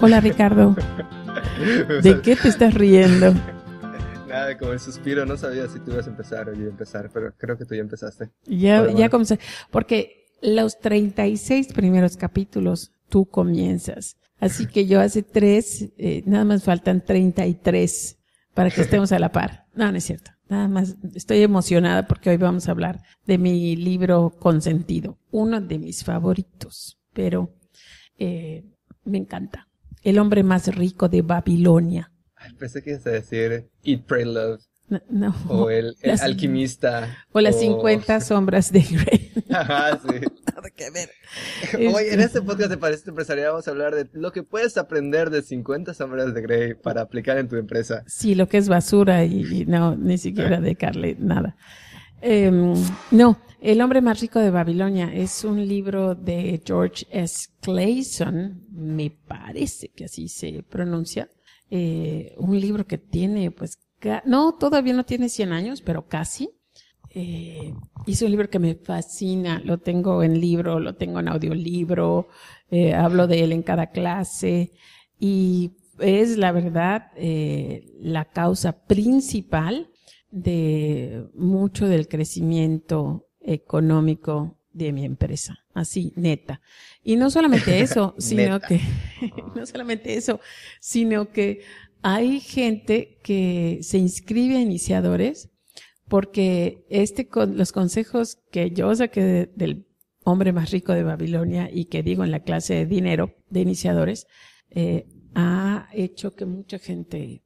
Hola Ricardo. ¿De qué te estás riendo? Nada, como el suspiro, no sabía si tú ibas a empezar o yo iba a empezar, pero creo que tú ya empezaste. Ya, ya comencé, porque los 36 primeros capítulos tú comienzas. Así que yo hace tres, eh, nada más faltan 33 para que estemos a la par. No, no es cierto. Nada más estoy emocionada porque hoy vamos a hablar de mi libro consentido, uno de mis favoritos, pero eh, me encanta. El hombre más rico de Babilonia. pensé que ibas a decir Eat, Pray, Love. No, O el, alquimista. O las 50 sombras de Grey. Ajá, sí. Nada que ver. Hoy en este podcast de Parece Empresarial vamos a hablar de lo que puedes aprender de 50 sombras de Grey para aplicar en tu empresa. Sí, lo que es basura y, no, ni siquiera dedicarle nada. Em, no, El hombre más rico de Babilonia es un libro de George S. Clayson, me parece que así se pronuncia. Eh, un libro que tiene, pues, no, todavía no tiene 100 años, pero casi. Eh, hizo un libro que me fascina, lo tengo en libro, lo tengo en audiolibro, eh, hablo de él en cada clase y es la verdad eh, la causa principal de mucho del crecimiento económico de mi empresa, así, neta. Y no solamente eso, sino que, no solamente eso, sino que hay gente que se inscribe a iniciadores porque este, los consejos que yo saqué del hombre más rico de Babilonia y que digo en la clase de dinero de iniciadores, eh, ha hecho que mucha gente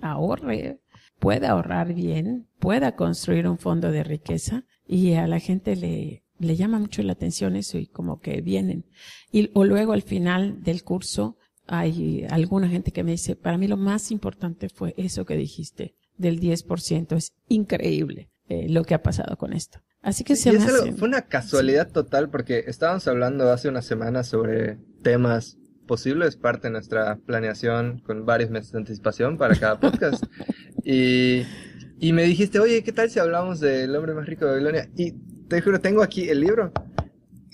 ahorre, pueda ahorrar bien, pueda construir un fondo de riqueza y a la gente le, le llama mucho la atención eso y como que vienen. Y, o luego al final del curso hay alguna gente que me dice, para mí lo más importante fue eso que dijiste del 10%. Es increíble eh, lo que ha pasado con esto. Así que se Fue una casualidad total porque estábamos hablando hace una semana sobre temas posibles, parte de nuestra planeación con varios meses de anticipación para cada podcast. y, y me dijiste, oye, ¿qué tal si hablamos del hombre más rico de Babilonia? Y te juro, tengo aquí el libro,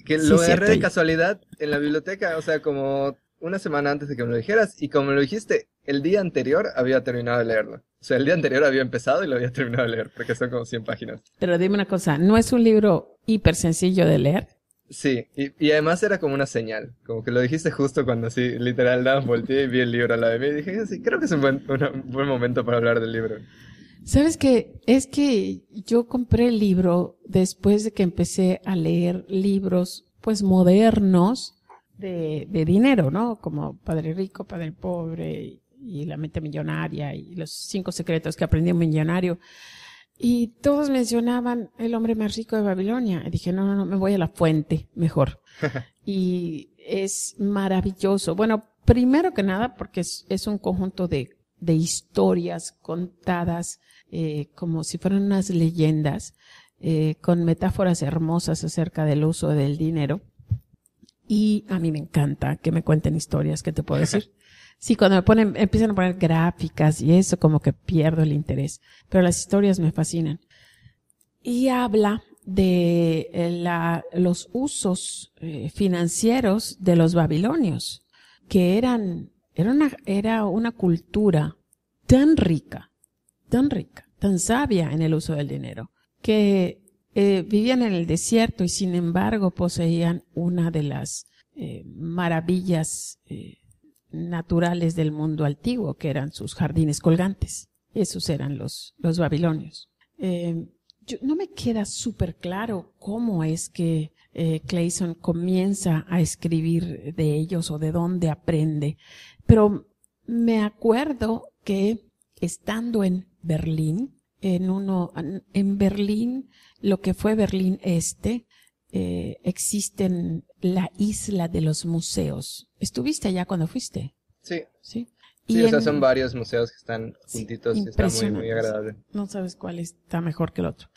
que lo agarré de casualidad en la biblioteca, o sea, como una semana antes de que me lo dijeras y como me lo dijiste, el día anterior había terminado de leerlo. O sea, el día anterior había empezado y lo había terminado de leer, porque son como 100 páginas. Pero dime una cosa, ¿no es un libro hiper sencillo de leer? Sí, y, además era como una señal, como que lo dijiste justo cuando así, literal, daba volteé y vi el libro a la de mí y dije, sí, creo que es un buen, un buen momento para hablar del libro. ¿Sabes qué? Es que yo compré el libro después de que empecé a leer libros, pues, modernos, de, de dinero, ¿no? Como Padre Rico, Padre Pobre y La Mente Millonaria y los cinco secretos que aprendí un millonario. Y todos mencionaban el hombre más rico de Babilonia. Y dije, no, no, no, me voy a la fuente, mejor. y es maravilloso. Bueno, primero que nada, porque es, es un conjunto de, de historias contadas eh, como si fueran unas leyendas, eh, con metáforas hermosas acerca del uso del dinero. Y a mí me encanta que me cuenten historias, ¿qué te puedo decir? Sí, cuando me ponen, empiezan a poner gráficas y eso, como que pierdo el interés. Pero las historias me fascinan. Y habla de eh, la, los usos eh, financieros de los babilonios, que eran, era una, era una cultura tan rica, tan rica, tan sabia en el uso del dinero, que eh, vivían en el desierto y sin embargo poseían una de las eh, maravillas eh, naturales del mundo antiguo, que eran sus jardines colgantes. Esos eran los, los babilonios. no me queda súper claro cómo es que Clayson comienza a escribir de ellos o de dónde aprende, pero me acuerdo que estando en Berlín, en uno, en Berlín, lo que fue Berlín Este, eh, existen la isla de los museos. ¿Estuviste allá cuando fuiste? Sí. Sí. Sí, o sea, son varios museos que están juntitos y está muy, muy agradable. No sabes cuál está mejor que el otro.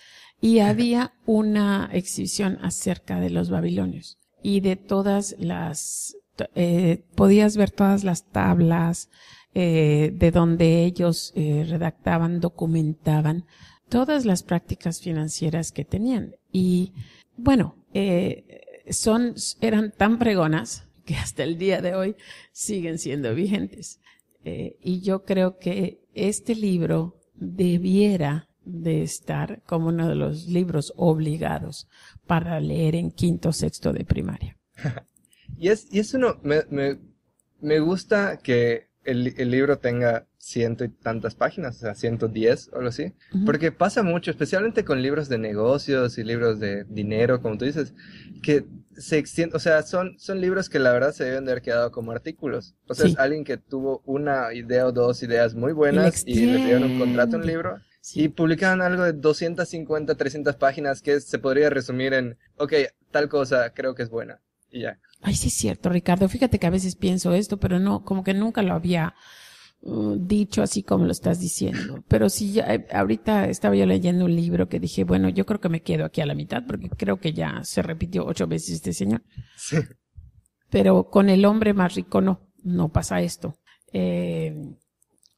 Y había una exhibición acerca de los babilonios y de todas las, eh, podías ver todas las tablas, eh, de donde ellos eh, redactaban, documentaban todas las prácticas financieras que tenían. Y bueno, eh, son, eran tan pregonas que hasta el día de hoy siguen siendo vigentes. Eh, y yo creo que este libro debiera de estar como uno de los libros obligados para leer en quinto sexto de primaria. y es, y es uno, me, me, me gusta que el, el, libro tenga ciento y tantas páginas, o sea, 110 o algo así, porque pasa mucho, especialmente con libros de negocios y libros de dinero, como tú dices, que se extiende, o sea, son, son libros que la verdad se deben de haber quedado como artículos. O sea, es alguien que tuvo una idea o dos ideas muy buenas y, le dieron un contrato en un libro. Y publicaron algo de 250, 300 páginas que se podría resumir en, ok, tal cosa creo que es buena. Y ya. Ay, sí es cierto, Ricardo. Fíjate que a veces pienso esto, pero no, como que nunca lo había uh, dicho así como lo estás diciendo. Pero sí, ya, eh, ahorita estaba yo leyendo un libro que dije, bueno, yo creo que me quedo aquí a la mitad porque creo que ya se repitió ocho veces este señor. Sí. Pero con el hombre más rico no, no pasa esto. Eh,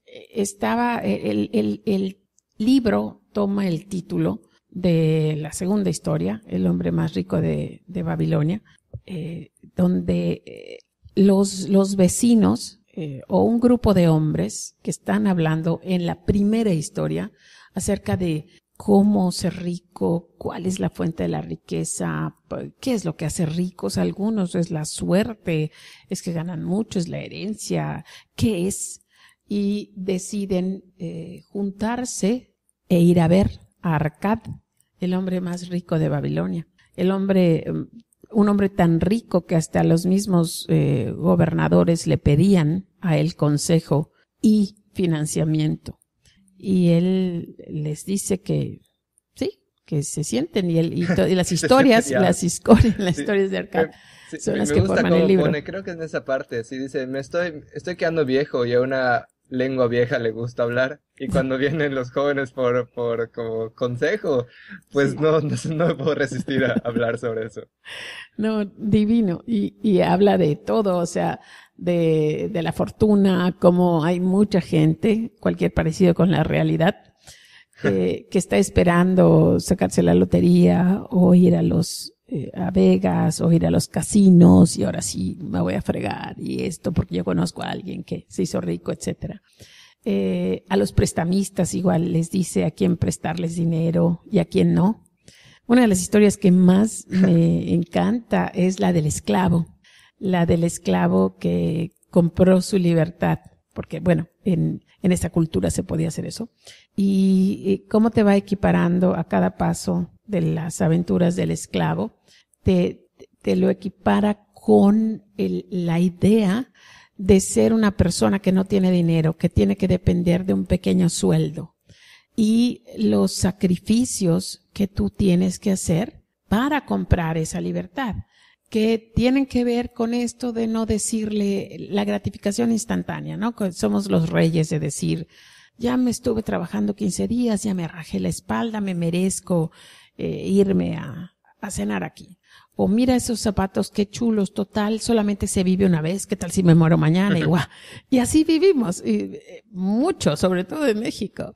estaba, el, el, el libro toma el título de la segunda historia, El hombre más rico de, de Babilonia, eh, donde eh, los, los vecinos eh, o un grupo de hombres que están hablando en la primera historia acerca de cómo ser rico, cuál es la fuente de la riqueza, qué es lo que hace ricos. Algunos, es la suerte, es que ganan mucho, es la herencia, qué es, y deciden juntarse e ir a ver a Arcad, el hombre más rico de Babilonia, el hombre un hombre tan rico que hasta los mismos eh, gobernadores le pedían a él consejo y financiamiento. Y él les dice que sí, que se sienten y, él, y, las historias, las, historias, las historias de Arcad son las que forman el libro. creo que en esa parte, sí dice, me estoy, estoy quedando viejo y a una lengua vieja le gusta hablar y cuando vienen los jóvenes por, por como consejo, pues no, no, no, me puedo resistir a hablar sobre eso. No, divino. Y, y habla de todo, o sea, de, de la fortuna, como hay mucha gente, cualquier parecido con la realidad, que está esperando sacarse la lotería o ir a los eh, a Vegas o ir a los casinos y ahora sí me voy a fregar y esto porque yo conozco a alguien que se hizo rico, etcétera. Eh, a los prestamistas igual les dice a quién prestarles dinero y a quién no. Una de las historias que más me encanta es la del esclavo, la del esclavo que compró su libertad, porque bueno, en, en esta cultura se podía hacer eso. Y cómo te va equiparando a cada paso de las aventuras del esclavo, te, te lo equipara con el, la idea de ser una persona que no tiene dinero, que tiene que depender de un pequeño sueldo y los sacrificios que tú tienes que hacer para comprar esa libertad, que tienen que ver con esto de no decirle la gratificación instantánea, ¿no? Somos los reyes de decir, ya me estuve trabajando 15 días, ya me rajé la espalda, me merezco eh, irme a, a cenar aquí. O mira esos zapatos, qué chulos, total, solamente se vive una vez, qué tal si me muero mañana, igual. Y así vivimos, y, eh, mucho, sobre todo en México.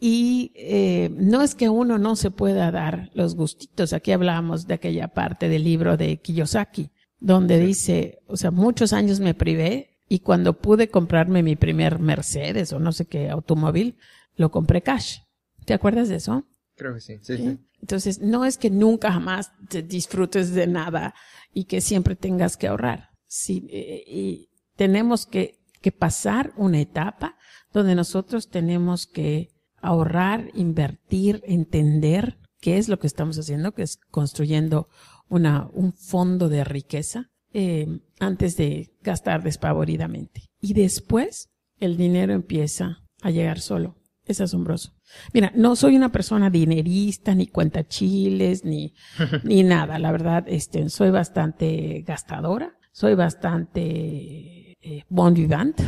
Y eh, no es que uno no se pueda dar los gustitos. Aquí hablábamos de aquella parte del libro de Kiyosaki, donde dice, o sea, muchos años me privé y cuando pude comprarme mi primer Mercedes o no sé qué automóvil, lo compré cash. ¿Te acuerdas de eso? Creo que sí, sí, ¿Sí? Entonces, no es que nunca jamás te disfrutes de nada y que siempre tengas que ahorrar. Sí, eh, y tenemos que, que pasar una etapa donde nosotros tenemos que ahorrar, invertir, entender qué es lo que estamos haciendo, que es construyendo una, un fondo de riqueza, eh, antes de gastar despavoridamente. Y después el dinero empieza a llegar solo. Es asombroso. Mira, no soy una persona dinerista, ni cuenta chiles, ni, ni nada. La verdad, este, soy bastante gastadora, soy bastante eh, bon vivant,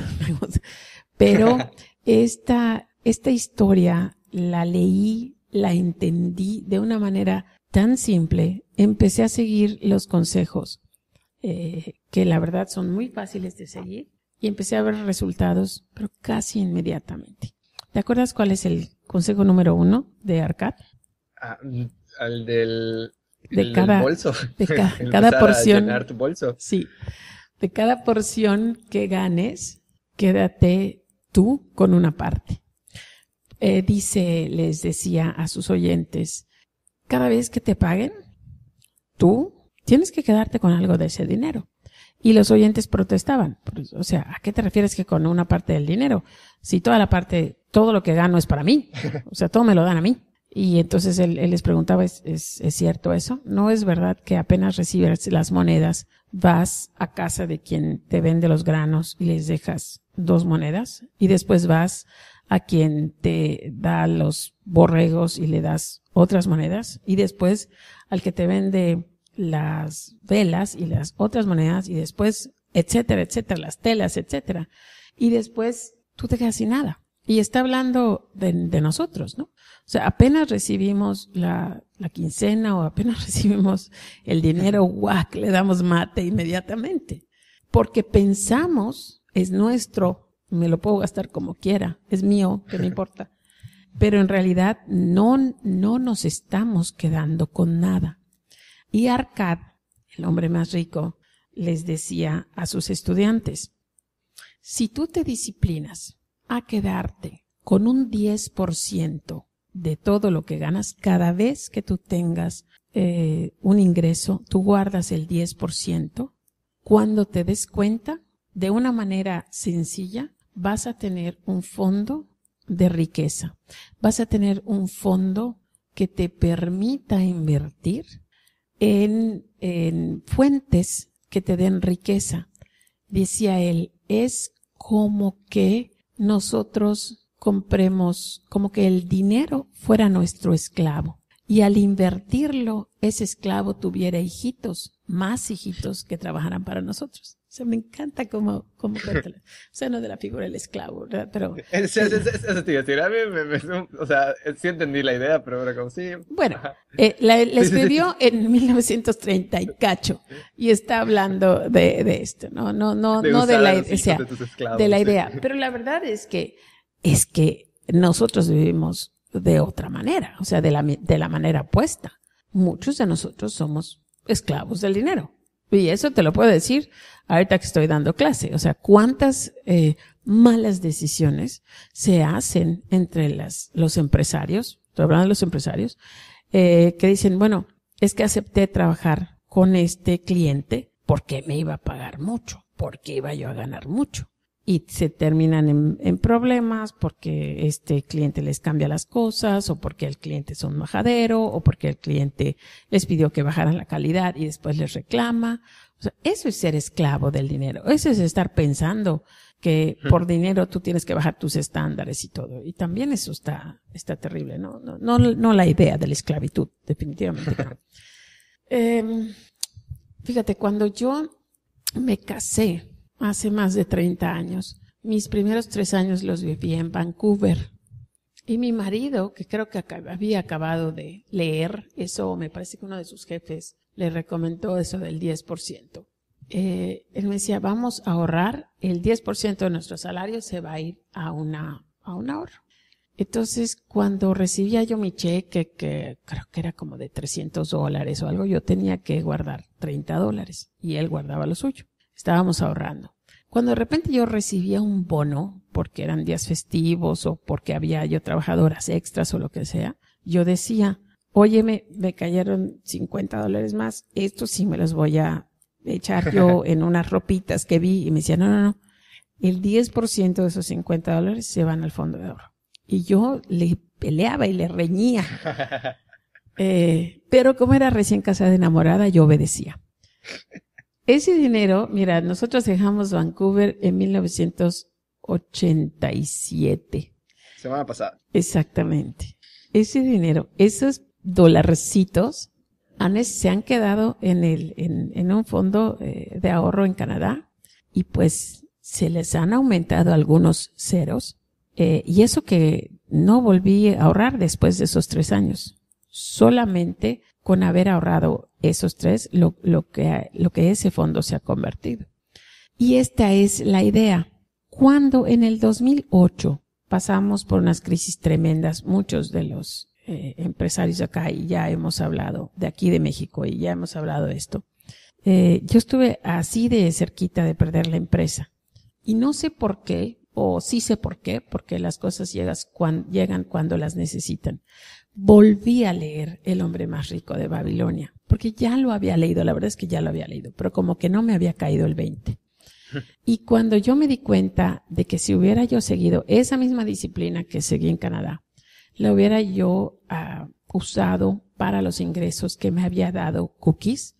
pero esta, esta historia la leí, la entendí de una manera tan simple, empecé a seguir los consejos, eh, que la verdad son muy fáciles de seguir y empecé a ver resultados, pero casi inmediatamente. ¿Te acuerdas cuál es el consejo número uno de Arcad? Ah, al del, de cada, bolso. De cada porción. tu bolso. Sí. De cada porción que ganes, quédate tú con una parte. Eh, dice, les decía a sus oyentes, cada vez que te paguen, tú tienes que quedarte con algo de ese dinero. Y los oyentes protestaban. Pues, o sea, ¿a qué te refieres que con una parte del dinero? Si toda la parte, todo lo que gano es para mí. O sea, todo me lo dan a mí. Y entonces él, les preguntaba, ¿es, ¿es, es, cierto eso? No es verdad que apenas recibes las monedas, vas a casa de quien te vende los granos y les dejas dos monedas y después vas a quien te da los borregos y le das otras monedas y después al que te vende las velas y las otras monedas y después, etcétera, etcétera, las telas, etcétera. Y después tú te quedas sin nada. Y está hablando de, nosotros, ¿no? O sea, apenas recibimos la, la quincena o apenas recibimos el dinero, guac, le damos mate inmediatamente. Porque pensamos, es nuestro, me lo puedo gastar como quiera, es mío, que me importa. Pero en realidad no, no nos estamos quedando con nada. Y Arcad, el hombre más rico, les decía a sus estudiantes, si tú te disciplinas a quedarte con un 10% de todo lo que ganas, cada vez que tú tengas eh, un ingreso, tú guardas el 10%, cuando te des cuenta, de una manera sencilla, vas a tener un fondo de riqueza. Vas a tener un fondo que te permita invertir en, en fuentes que te den riqueza. Decía él, es como que nosotros compremos, como que el dinero fuera nuestro esclavo. Y al invertirlo, ese esclavo tuviera hijitos, más hijitos que trabajaran para nosotros. O sea, me encanta cómo, cómo O sea, no de la figura del esclavo, ¿verdad? Pero... Eso, eso, eso, te iba a decir. o sea, sí entendí la idea, pero ahora como sí. Bueno, eh, la, escribió en 1930 y cacho. Y está hablando de, de esto, ¿no? No, no, no de la, o sea, de la idea. Pero la verdad es que, es que nosotros vivimos de otra manera. O sea, de la, de la manera opuesta. Muchos de nosotros somos esclavos del dinero. Y eso te lo puedo decir ahorita que estoy dando clase. O sea, cuántas eh, malas decisiones se hacen entre las, los empresarios, estoy hablando de los empresarios, eh, que dicen, bueno, es que acepté trabajar con este cliente porque me iba a pagar mucho, porque iba yo a ganar mucho. Y se terminan en, en problemas porque este cliente les cambia las cosas o porque el cliente es un majadero o porque el cliente les pidió que bajaran la calidad y después les reclama o sea, eso es ser esclavo del dinero. Eso es estar pensando que por dinero tú tienes que bajar tus estándares y todo. Y también eso está, está terrible, ¿no? No, no, no la idea de la esclavitud, definitivamente. eh, fíjate, cuando yo me casé hace más de 30 años, mis primeros tres años los viví en Vancouver. Y mi marido, que creo que había acabado de leer eso, me parece que uno de sus jefes le recomendó eso del 10%. Eh, él me decía, vamos a ahorrar, el 10% de nuestro salario se va a ir a una, a un ahorro. Entonces, cuando recibía yo mi cheque, que creo que era como de 300 dólares o algo, yo tenía que guardar 30 dólares y él guardaba lo suyo. Estábamos ahorrando. Cuando de repente yo recibía un bono, porque eran días festivos o porque había yo trabajadoras extras o lo que sea, yo decía, oye, me, me cayeron 50 dólares más, esto sí me los voy a echar yo en unas ropitas que vi y me decía, no, no, no, el 10% de esos 50 dólares se van al fondo de ahorro. Y yo le peleaba y le reñía. Eh, pero como era recién casada enamorada, yo obedecía. Ese dinero, mira, nosotros dejamos Vancouver en 1987. Semana pasada. Exactamente. Ese dinero, esos dolarcitos han, se han quedado en, el, en, en un fondo eh, de ahorro en Canadá y pues se les han aumentado algunos ceros. Eh, y eso que no volví a ahorrar después de esos tres años. Solamente con haber ahorrado esos tres, lo, que ese fondo se ha convertido. Y esta es la idea. Cuando en el 2008 pasamos por unas crisis tremendas, muchos de los eh, empresarios acá, y ya hemos hablado de aquí de México, y ya hemos hablado de esto, eh, yo estuve así de cerquita de perder la empresa. Y no sé por qué, o sí sé por qué, porque las cosas llegan cuando las necesitan. Volví a leer El hombre más rico de Babilonia, porque ya lo había leído, la verdad es que ya lo había leído, pero como que no me había caído el 20. Y cuando yo me di cuenta de que si hubiera yo seguido esa misma disciplina que seguí en Canadá, la hubiera yo uh, usado para los ingresos que me había dado Cookies,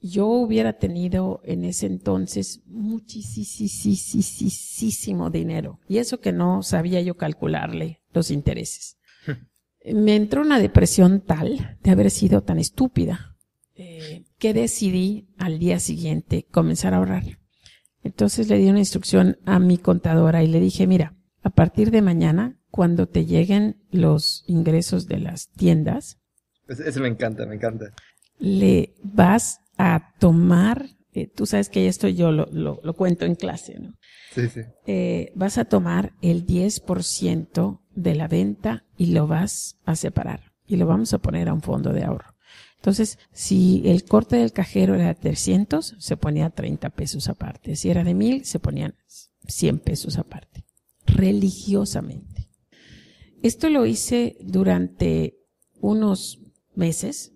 yo hubiera tenido en ese entonces muchísimo dinero. Y eso que no sabía yo calcularle los intereses. me entró una depresión tal de haber sido tan estúpida eh, que decidí al día siguiente comenzar a ahorrar. Entonces le di una instrucción a mi contadora y le dije, mira, a partir de mañana, cuando te lleguen los ingresos de las tiendas. Eso me encanta, me encanta. Le vas a tomar, eh, tú sabes que esto yo lo, lo, lo, cuento en clase, ¿no? Sí, sí. Eh, vas a tomar el 10% de la venta y lo vas a separar y lo vamos a poner a un fondo de ahorro. Entonces, si el corte del cajero era de 300, se ponía 30 pesos aparte. Si era de 1000, se ponían 100 pesos aparte. Religiosamente. Esto lo hice durante unos meses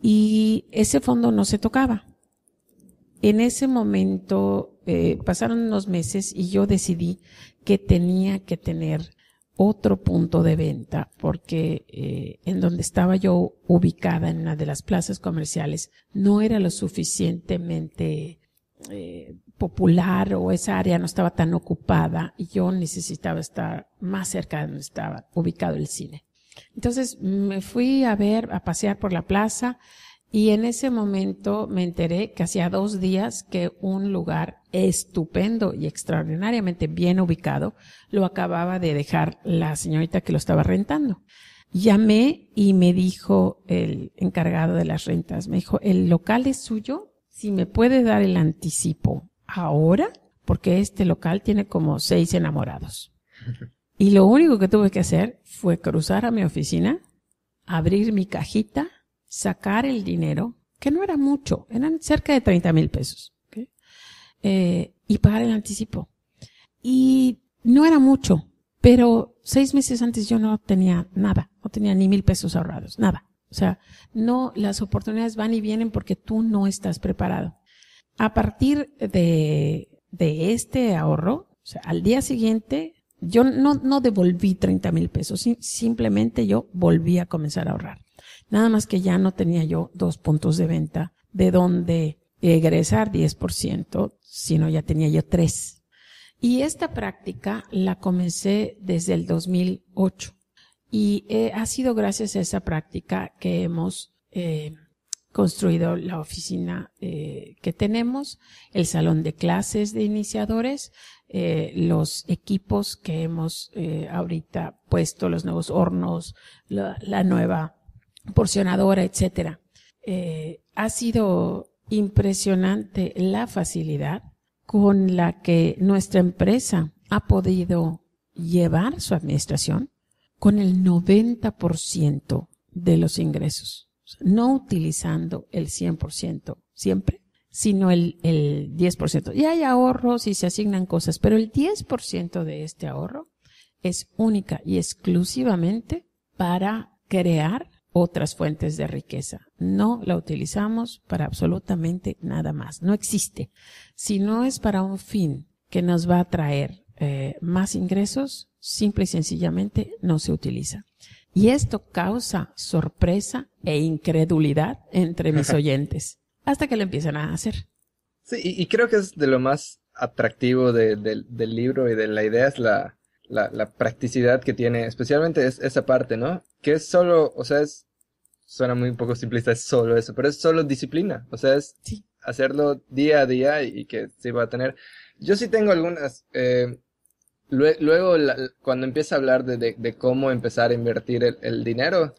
y ese fondo no se tocaba. En ese momento eh, pasaron unos meses y yo decidí que tenía que tener otro punto de venta porque eh, en donde estaba yo ubicada en una de las plazas comerciales no era lo suficientemente eh, popular o esa área no estaba tan ocupada y yo necesitaba estar más cerca de donde estaba ubicado el cine. Entonces me fui a ver, a pasear por la plaza y en ese momento me enteré que hacía dos días que un lugar estupendo y extraordinariamente bien ubicado lo acababa de dejar la señorita que lo estaba rentando. Llamé y me dijo el encargado de las rentas, me dijo, el local es suyo, si me puede dar el anticipo ahora, porque este local tiene como seis enamorados. Y lo único que tuve que hacer fue cruzar a mi oficina, abrir mi cajita, sacar el dinero, que no era mucho, eran cerca de 30 mil pesos, eh, y pagar el anticipo. Y no era mucho, pero seis meses antes yo no tenía nada, no tenía ni mil pesos ahorrados, nada. O sea, no, las oportunidades van y vienen porque tú no estás preparado. A partir de, de este ahorro, o sea, al día siguiente yo no, no devolví 30 mil pesos, simplemente yo volví a comenzar a ahorrar. Nada más que ya no tenía yo dos puntos de venta de donde egresar 10%, sino ya tenía yo tres. Y esta práctica la comencé desde el 2008. Y eh, ha sido gracias a esa práctica que hemos eh, construido la oficina eh, que tenemos, el salón de clases de iniciadores, eh, los equipos que hemos eh, ahorita puesto, los nuevos hornos, la, la nueva porcionadora, etcétera. ha sido impresionante la facilidad con la que nuestra empresa ha podido llevar su administración con el 90% de los ingresos no utilizando el 100% siempre, sino el, el 10%. Y hay ahorros y se asignan cosas, pero el 10% de este ahorro es única y exclusivamente para crear otras fuentes de riqueza. No la utilizamos para absolutamente nada más. No existe. Si no es para un fin que nos va a traer eh, más ingresos, simple y sencillamente no se utiliza. Y esto causa sorpresa e incredulidad entre mis oyentes, hasta que lo empiezan a hacer. Sí, y, creo que es de lo más atractivo del libro y de la idea es la, la, practicidad que tiene, especialmente es esa parte, ¿no? Que es solo, o sea, es, suena muy un poco simplista, es solo eso, pero es solo disciplina, o sea, es hacerlo día a día y, que se va a tener. Yo sí tengo algunas, eh, Luego, cuando empieza a hablar de, cómo empezar a invertir el, dinero,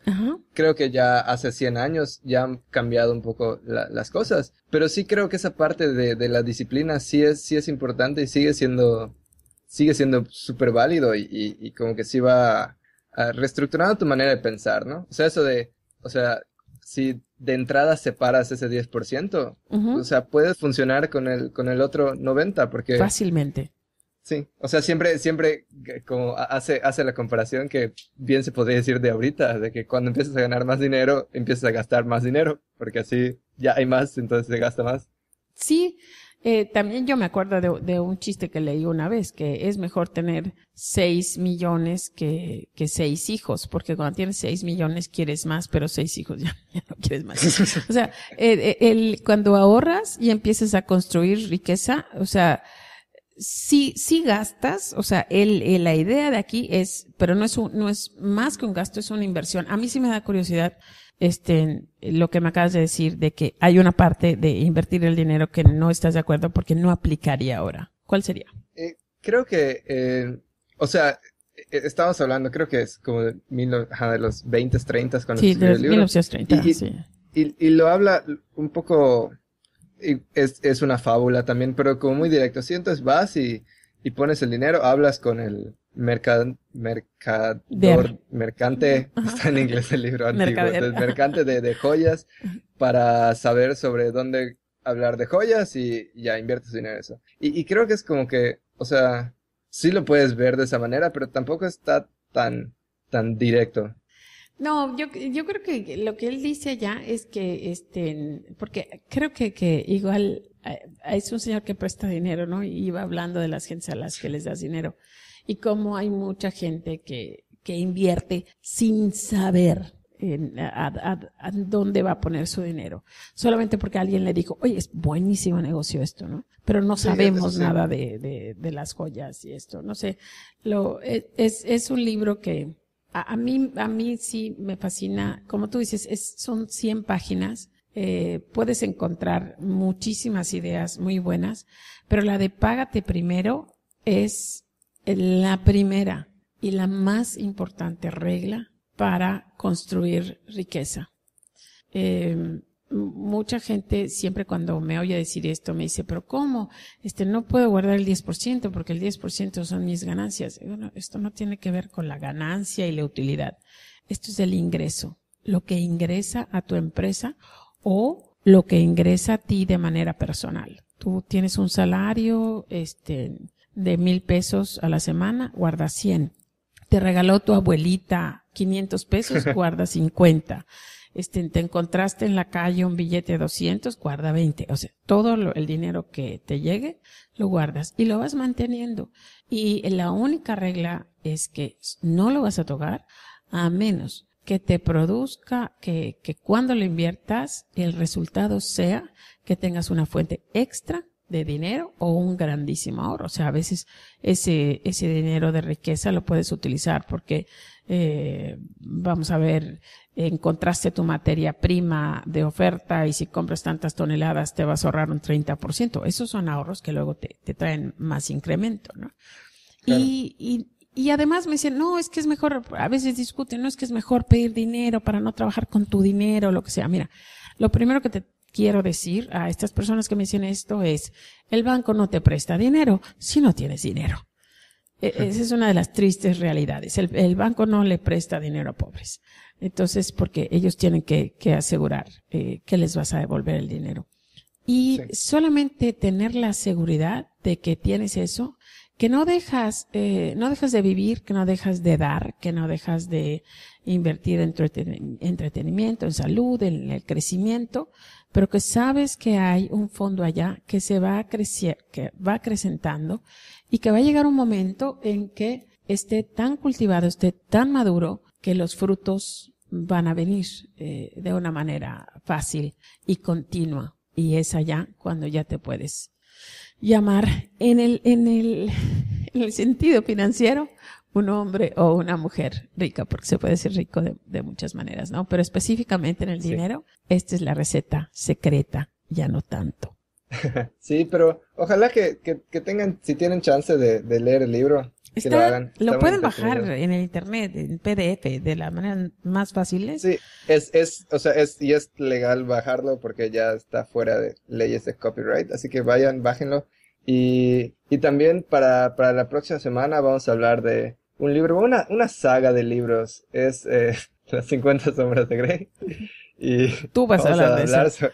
creo que ya hace 100 años ya han cambiado un poco las cosas. Pero sí creo que esa parte de, la disciplina sí es, sí es importante y sigue siendo, sigue siendo súper válido y, y, como que sí va reestructurando tu manera de pensar, ¿no? O sea, eso de, o sea, si de entrada separas ese 10%, o sea, puedes funcionar con el, con el otro 90%, porque... Fácilmente. Sí, o sea, siempre, siempre como hace, hace la comparación que bien se podría decir de ahorita, de que cuando empiezas a ganar más dinero, empiezas a gastar más dinero, porque así ya hay más, entonces se gasta más. Sí, eh, también yo me acuerdo de, de, un chiste que leí una vez, que es mejor tener seis millones que, que seis hijos, porque cuando tienes seis millones quieres más, pero seis hijos ya, ya no quieres más. o sea, el, el, cuando ahorras y empiezas a construir riqueza, o sea, sí, sí gastas, o sea, el, la idea de aquí es, pero no es un, no es más que un gasto, es una inversión. A mí sí me da curiosidad, este, lo que me acabas de decir de que hay una parte de invertir el dinero que no estás de acuerdo porque no aplicaría ahora. ¿Cuál sería? Eh, creo que, eh, o sea, eh, estamos hablando, creo que es como de, mil, de los 20, 30 cuando sí, de el libro. 1930, y, sí. Y, y, lo habla un poco es, es una fábula también, pero como muy directo. Si entonces vas y, y pones el dinero, hablas con el mercad, mercador, mercante, está en inglés el libro antiguo, mercante de, de, joyas, para saber sobre dónde hablar de joyas y ya inviertes dinero en eso. Y, y creo que es como que, o sea, sí lo puedes ver de esa manera, pero tampoco está tan, tan directo. No, yo, yo creo que lo que él dice allá es que, este, porque creo que, que igual es un señor que presta dinero, ¿no? Y iba hablando de las gentes a las que les das dinero. Y cómo hay mucha gente que, que invierte sin saber en, a, a, dónde va a poner su dinero. Solamente porque alguien le dijo, oye, es buenísimo negocio esto, ¿no? Pero no sabemos nada de, de, de, las joyas y esto. No sé, lo, e, es, es un libro que, a, mí, a mí sí me fascina, como tú dices, es, son 100 páginas, eh, puedes encontrar muchísimas ideas muy buenas, pero la de págate primero es la primera y la más importante regla para construir riqueza. Eh, mucha gente siempre cuando me oye decir esto me dice, pero ¿cómo? Este, no puedo guardar el 10% porque el 10% son mis ganancias. Bueno, esto no tiene que ver con la ganancia y la utilidad. Esto es el ingreso. Lo que ingresa a tu empresa o lo que ingresa a ti de manera personal. Tú tienes un salario, este, de mil pesos a la semana, guarda 100. Te regaló tu abuelita 500 pesos, guarda 50 este, te encontraste en la calle un billete de 200, guarda 20. O sea, todo el dinero que te llegue, lo guardas y lo vas manteniendo. Y la única regla es que no lo vas a tocar a menos que te produzca, que, que cuando lo inviertas, el resultado sea que tengas una fuente extra de dinero o un grandísimo ahorro. O sea, a veces ese, ese dinero de riqueza lo puedes utilizar porque, eh, vamos a ver, encontraste tu materia prima de oferta y si compras tantas toneladas te vas a ahorrar un 30%. Esos son ahorros que luego te, te traen más incremento, ¿no? Y, y, y además me dicen, no, es que es mejor, a veces discuten, no es que es mejor pedir dinero para no trabajar con tu dinero, lo que sea. Mira, lo primero que te quiero decir a estas personas que me dicen esto es, el banco no te presta dinero si no tienes dinero. E, esa es una de las tristes realidades. El, el, banco no le presta dinero a pobres. Entonces, porque ellos tienen que, que asegurar eh, que les vas a devolver el dinero. Y solamente tener la seguridad de que tienes eso, que no dejas, eh, no dejas de vivir, que no dejas de dar, que no dejas de invertir en entretenimiento, en salud, en el crecimiento, pero que sabes que hay un fondo allá que se va a crecer, que va acrecentando y que va a llegar un momento en que esté tan cultivado, esté tan maduro, que los frutos van a venir eh, de una manera fácil y continua. Y es allá cuando ya te puedes llamar en el, en el, en el sentido financiero un hombre o una mujer rica, porque se puede ser rico de, de muchas maneras, ¿no? Pero específicamente en el dinero, esta es la receta secreta, ya no tanto. sí, pero ojalá que, que, que, tengan, si tienen chance de, de leer el libro, lo hagan. lo pueden bajar en el internet, en PDF, de la manera más fácil. Sí, es, es, o sea, es, y es legal bajarlo porque ya está fuera de leyes de copyright, así que vayan, bájenlo. Y, y también para, para la próxima semana vamos a hablar de un libro, una, una saga de libros. Es eh, Las 50 sombras de Grey. Y Tú vas a vamos hablar de eso. so-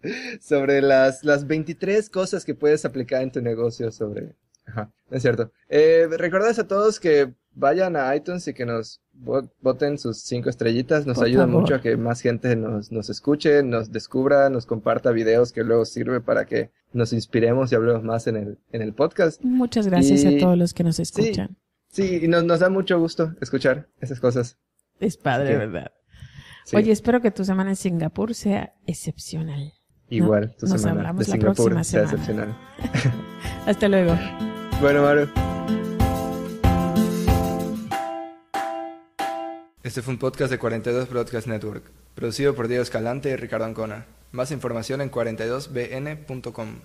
sobre las, las 23 cosas que puedes aplicar en tu negocio sobre... Ajá, no es cierto. Eh, recordarles a todos que vayan a iTunes y que nos vo- voten sus cinco estrellitas. Nos Por ayuda favor. mucho a que más gente nos, nos escuche, nos descubra, nos comparta videos que luego sirve para que nos inspiremos y hablemos más en el, en el podcast. Muchas gracias Y- a todos los que nos escuchan. Sí, y nos, nos da mucho gusto escuchar esas cosas. Es padre, Sí. ¿verdad? Sí, Oye, espero que tu semana en Singapur sea excepcional. igual, tu nos semana hablamos de la Singapur próxima sea semana. excepcional. Hasta luego. Bueno, Maru. Este fue un podcast de 42 Broadcast Network, producido por Diego Escalante y Ricardo Ancona. Más información en 42bn.com.